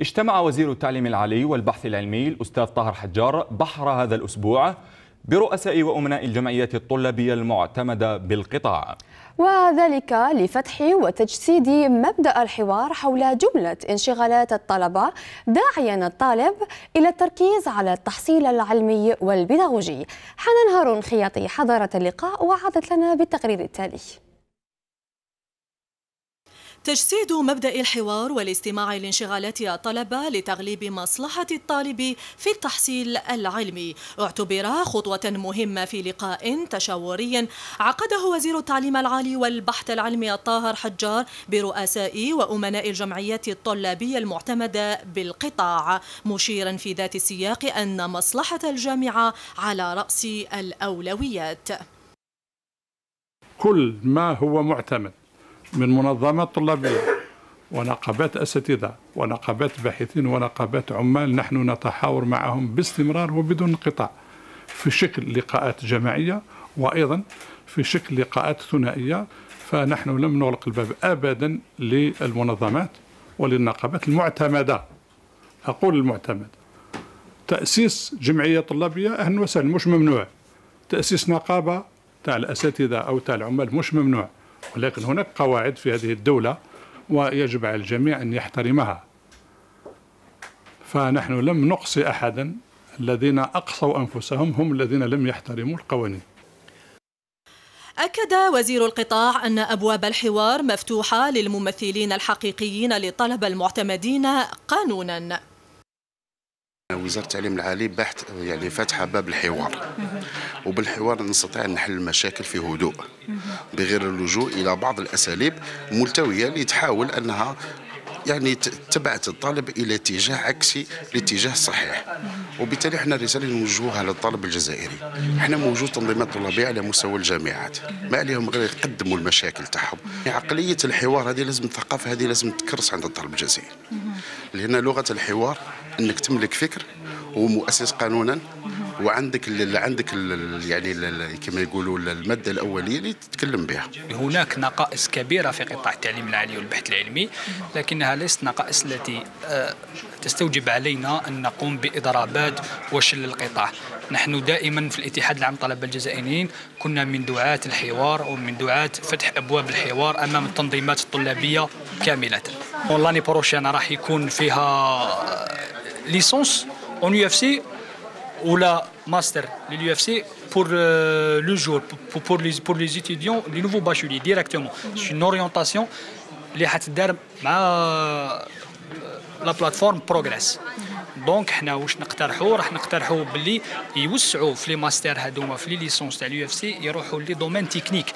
اجتمع وزير التعليم العالي والبحث العلمي الأستاذ طاهر حجار بحر هذا الأسبوع برؤساء وأمناء الجمعيات الطلابية المعتمدة بالقطاع. وذلك لفتح وتجسيد مبدأ الحوار حول جملة انشغالات الطلبة داعيا الطالب إلى التركيز على التحصيل العلمي والبيداغوجي حنان هارون خياطي حضرت اللقاء وعادت لنا بالتقرير التالي. تجسيد مبدأ الحوار والاستماع لانشغالات الطلبة لتغليب مصلحة الطالب في التحصيل العلمي. اعتبر خطوة مهمة في لقاء تشاوري عقده وزير التعليم العالي والبحث العلمي الطاهر حجار برؤساء وأمناء الجمعيات الطلابية المعتمدة بالقطاع مشيرا في ذات السياق أن مصلحة الجامعة على رأس الأولويات. كل ما هو معتمد من منظمات طلابية ونقابات أساتذة ونقابات باحثين ونقابات عمال نحن نتحاور معهم باستمرار وبدون انقطاع. في شكل لقاءات جماعية وأيضا في شكل لقاءات ثنائية. فنحن لم نغلق الباب أبدا للمنظمات وللنقابات المعتمدة. أقول المعتمد تأسيس جمعية طلابية أهلا وسهلا مش ممنوع. تأسيس نقابة تاع الأساتذة أو تاع العمال مش ممنوع. ولكن هناك قواعد في هذه الدولة ويجب على الجميع أن يحترمها. فنحن لم نقصي أحدا الذين أقصوا أنفسهم هم الذين لم يحترموا القوانين. أكد وزير القطاع أن أبواب الحوار مفتوحة للممثلين الحقيقيين للطلبة المعتمدين قانونا. وزارة التعليم العالي بحث يعني فاتحة باب الحوار. وبالحوار نستطيع أن نحل المشاكل في هدوء بغير اللجوء إلى بعض الأساليب ملتوية لتحاول أنها يعني تبعت الطالب إلى اتجاه عكسي الاتجاه الصحيح وبالتالي إحنا الرسالة نوجهوها للطالب الجزائري. إحنا موجود تنظيمات طلابية على مستوى الجامعات. ما عليهم غير يقدموا المشاكل تاعهم. عقلية الحوار هذه لازم الثقافة هذه لازم تكرس عند الطالب الجزائري. لأن لغة الحوار إنك تملك فكر ومؤسس قانونا وعندك ال عندك ال يعني كما يقولوا المادة الأولية اللي تتكلم بها. هناك نقائص كبيرة في قطاع التعليم العالي والبحث العلمي لكنها ليست نقائص التي آه، تستوجب علينا أن نقوم باضرابات وشل القطاع. نحن دائما في الاتحاد العام للطلبة الجزائريين كنا من دعاة الحوار ومن دعاة فتح أبواب الحوار أمام التنظيمات الطلابية كاملة. لاني بروشين راح يكون فيها ليسونس اون يو اف سي ou la master de l'UFC pour euh, le jour, pour, pour, les, pour les étudiants, les nouveaux bacheliers directement. C'est une orientation اللي حتدار مع لا بلاتفورم بروغريس دونك حنا واش نقترحوا راح نقترحوا باللي يوسعوا في لي ماستر هذوما في لي ليسونس تاع اليو اف سي يروحوا لي دومين تكنيك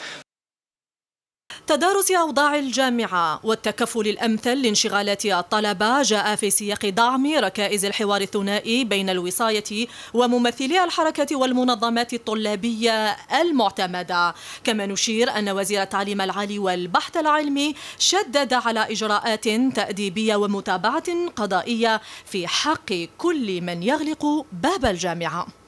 تدارس أوضاع الجامعة والتكفل الأمثل لانشغالات الطلبة جاء في سياق دعم ركائز الحوار الثنائي بين الوصاية وممثلي الحركة والمنظمات الطلابية المعتمدة. كما نشير أن وزير التعليم العالي والبحث العلمي شدد على إجراءات تأديبية ومتابعة قضائية في حق كل من يغلق باب الجامعة.